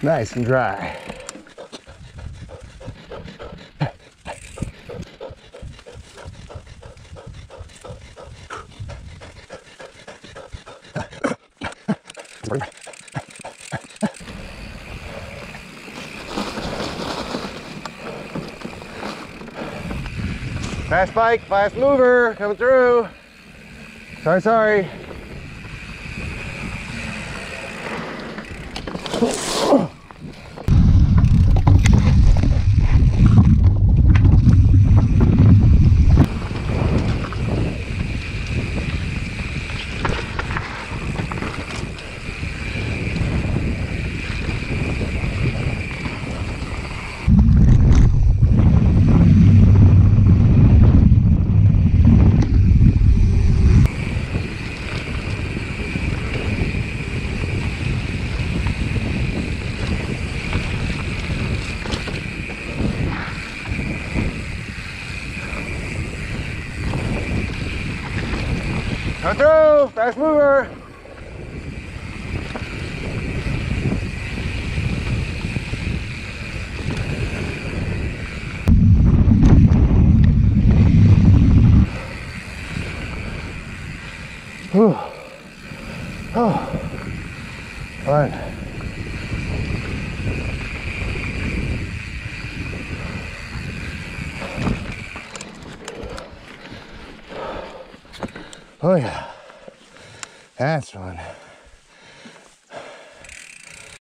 Nice and dry. Fast bike, fast mover, coming through. Sorry, sorry. Come through, fast mover. Whew. Oh, fine. Oh yeah, that's fun.